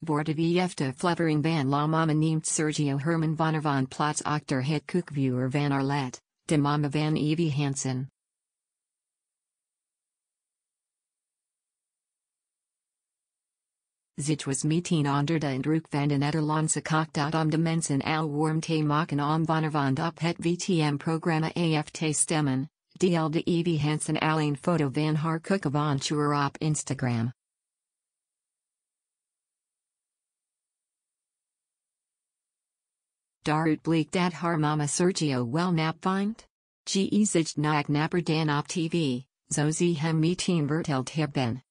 De flevering van La Mamma neemt Sergio Herman van van Plots achter het koekviewer van Arlette, de mama van Evi Hanssen. Zich was meteen onder de indruk van de Nederlandse kocht om de mensen al warm te maken om vanavond op het VTM-programma AFT stemmen, DL de Evi Hanssen alleen foto van haar koekavanture op Instagram. Daaruit bleek dat har mama Sergio well nap find? Ge zich nog napper dan op tv, zo ze hem meteen verteld hebben.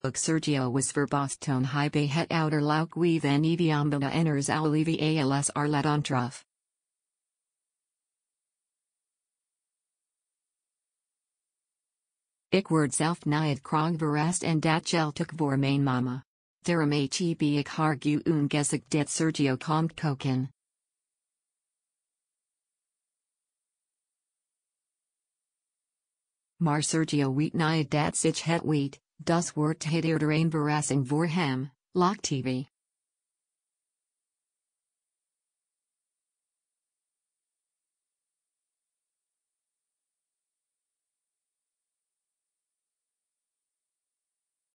Ook Sergio was verbaasd toen hij bij het outer ouderlijk wie van Eviambana enners Olivi als Arlette ontrof. Ik word zelf niet krong verrast en dat geldt ook voor mijn mama. Daarom heb ik haar een gezegd dat Sergio komt koken. Maar Sergio weet niet dat zich het weet, dus wordt het iedereen verrassing voor hem, Lock TV.